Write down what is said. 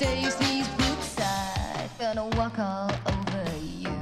stays these boots. I'm gonna walk all over you.